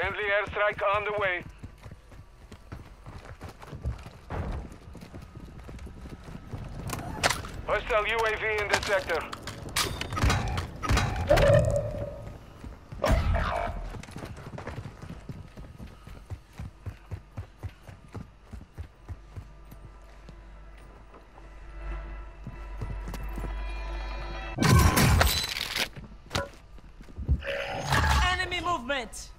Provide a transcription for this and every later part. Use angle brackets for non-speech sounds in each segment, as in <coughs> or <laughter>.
Friendly airstrike on the way. Hostile UAV in the sector. Enemy movement!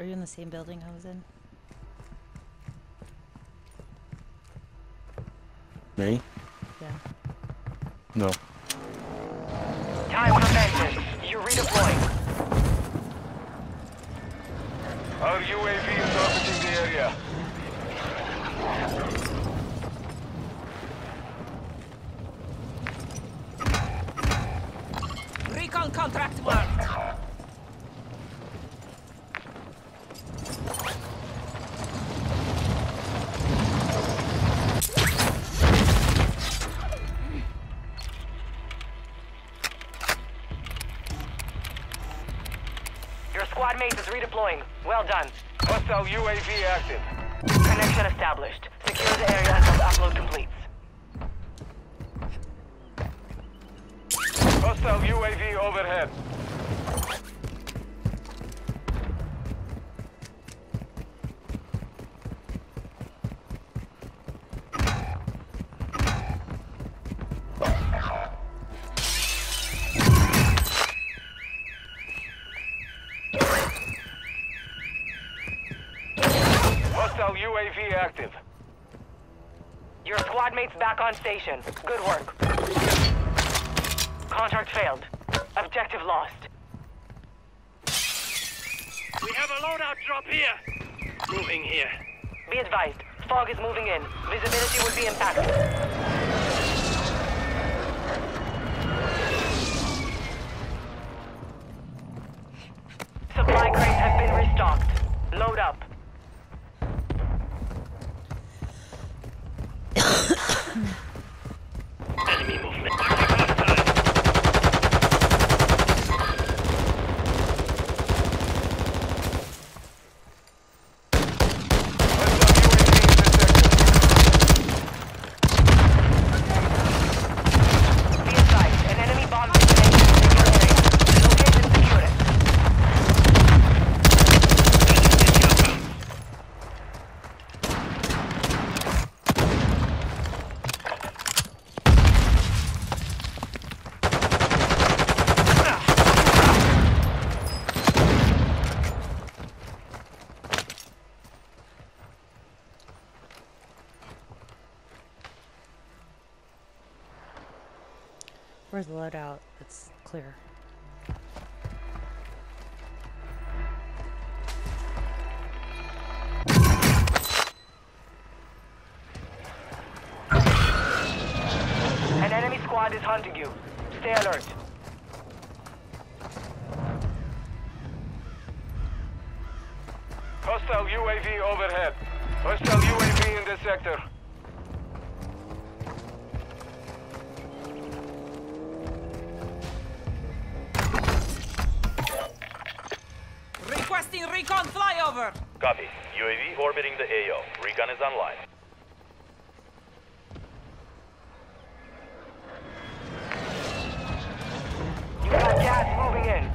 Are you in the same building I was in? Me? Yeah. No. Time for vengeance. You're redeploying. Our UAV is orbiting the area. Recon contract marked. Redeploying. Well done. Hostile UAV active. Connection established. Secure the area Hostile UAV active. Your squad mate's back on station. Good work. Contract failed. Objective lost. We have a loadout drop here. Moving here. Be advised. Fog is moving in. Visibility will be impacted. Supply crates have been restocked. Load up. Enemy movement. Active hostile. Be advised. An enemy bomb detonation in your area. Locate and secure it. Loadout? It's clear. Flyover! Copy. UAV orbiting the AO. Recon is online. You got gas moving in.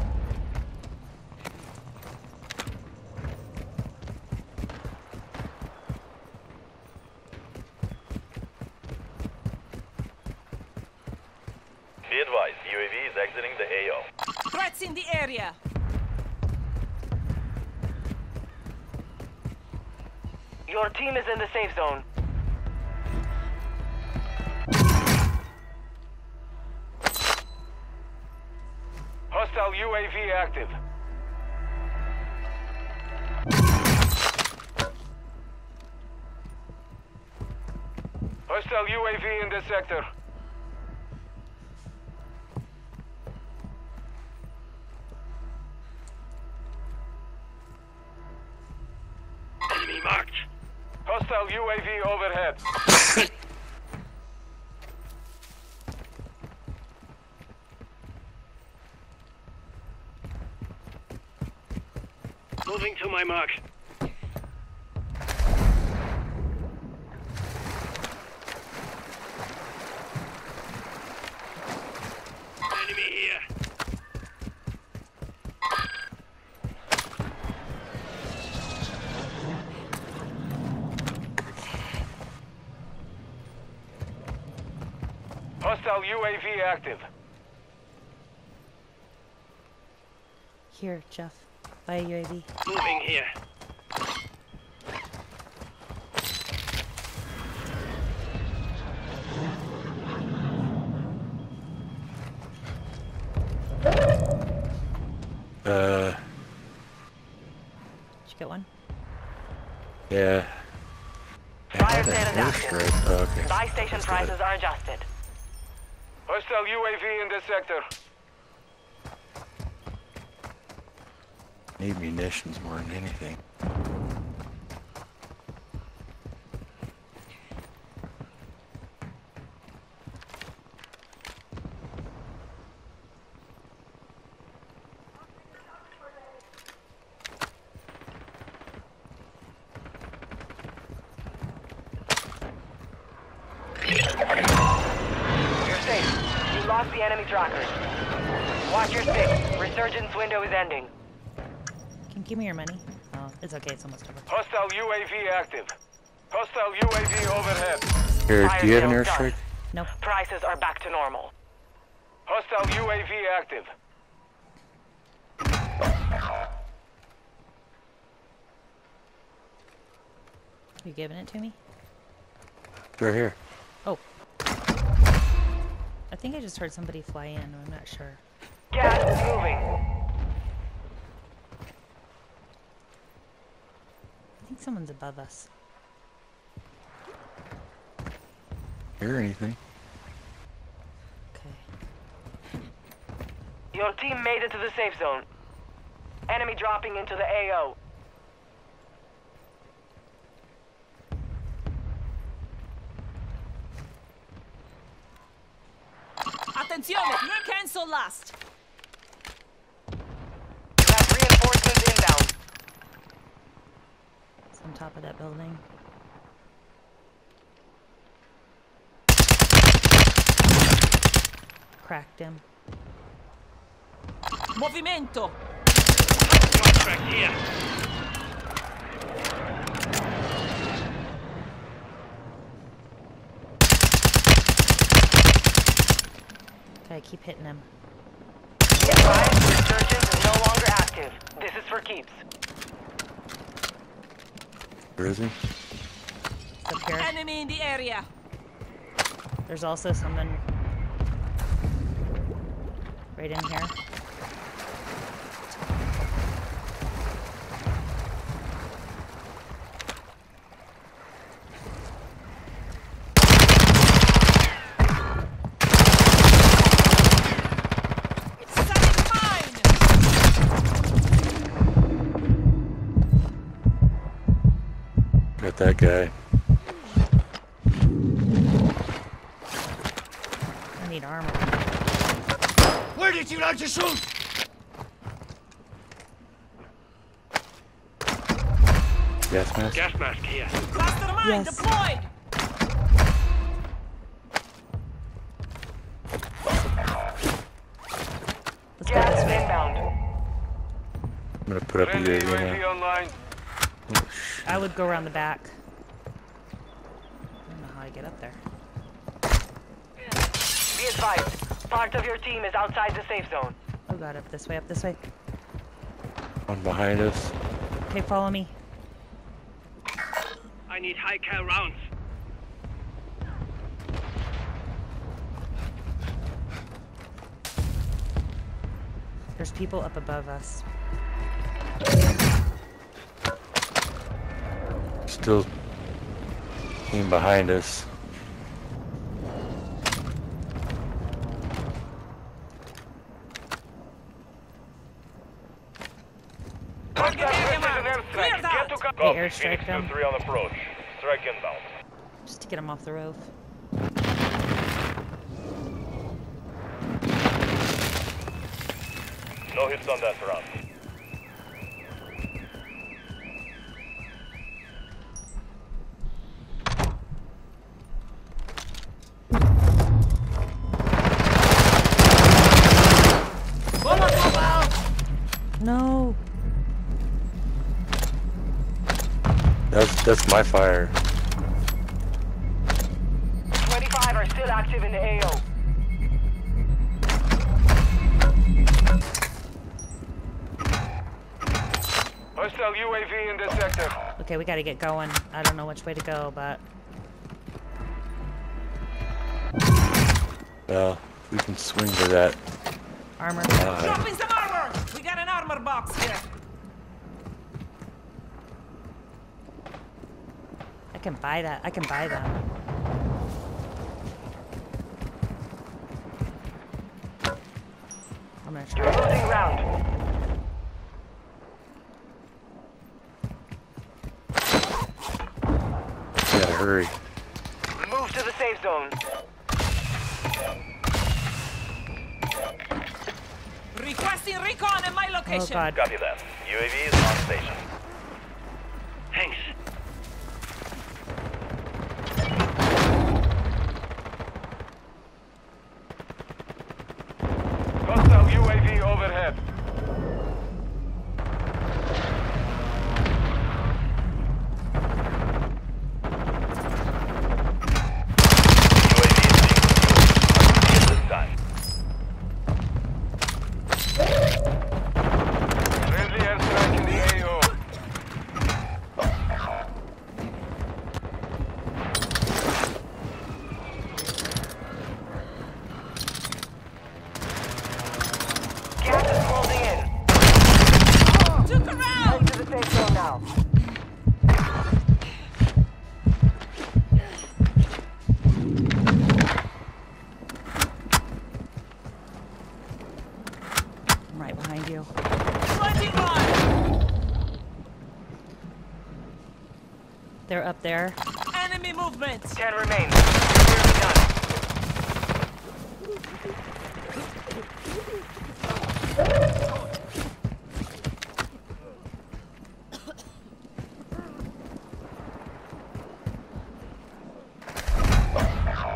Be advised, UAV is exiting the AO. Threats in the area! Your team is in the safe zone. Hostile UAV active. Hostile UAV in the sector. Hostile UAV overhead. Moving to my mark. Enemy here. Hostile UAV active. Here, Jeff. By a UAV. Moving here. Uh, Did you get one? yeah. I Fire had sale is active. Okay. Buy station That's got it. prices are adjusted. Hostile UAV in this sector. Need munitions more than anything. The enemy trackers. Watch your six. Resurgence window is ending. Can you give me your money? Oh, it's okay. It's almost over. Hostile UAV active. Hostile UAV overhead. Here, Fire do you have an sales done. airstrike? Nope. Prices are back to normal. Hostile UAV active. You giving it to me? Right here. I think I just heard somebody fly in. I'm not sure. Gas is moving. I think someone's above us. Hear anything? Okay. Your team made it to the safe zone. Enemy dropping into the AO. Non cancel last. That's reinforcements inbound. It's on top of that building. Cracked him. Movimento. Contract here. Okay, keep hitting him. Be advised, resurgence is no longer active. This is for keeps. Where is he? Up here. Enemy in the area. There's also someone right in here. Got that guy. I need armor. Where did you like to shoot? Gas mask? Gas mask here. Cluster mine Yes. deployed. Let's go Gas this is way. inbound. I'm gonna put up a UAV UAV now. Online. I would go around the back. I don't know how I get up there. Be advised, part of your team is outside the safe zone. Oh god, up this way, up this way. One behind us. Okay, follow me. I need high cal rounds. There's people up above us. still came behind us. They airstrike them. Three on approach. Strike inbound. Just to get him off the roof. No hits on that round. That's that's my fire. 25 are still active in the AO. Hostile UAV in the sector. Okay, we gotta get going. I don't know which way to go, but Well, we can swing to that. armor. Uh, Dropping some armor. We got an armor box here. Can buy that. I can buy that. I'm gonna try. losing round. gotta hurry. Move to the safe zone. Requesting recon in my Oh location. god. Copy that. UAV is on station. They're up there. Enemy movement. Ten remain. Nearly done.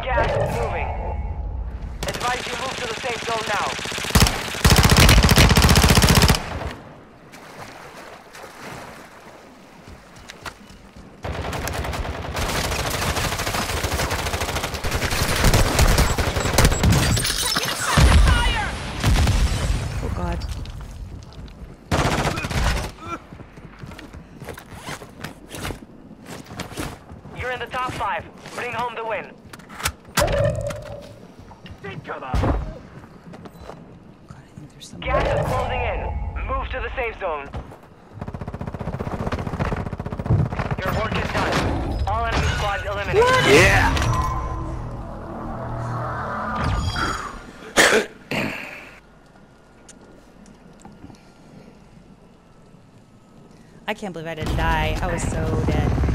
Gas is moving. Advise you move to the safe zone now. Fire. Oh god. You're in the top five. Bring home the win. God, I think there's some. Gas is closing in. Move to the safe zone. Your work is done. All enemy squads eliminated. What? Yeah. <coughs> I can't believe I didn't die. I was so dead.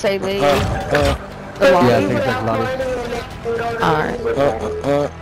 Say leave? Uh, uh, yeah, I think that's lobby. Alright. Uh, uh, uh.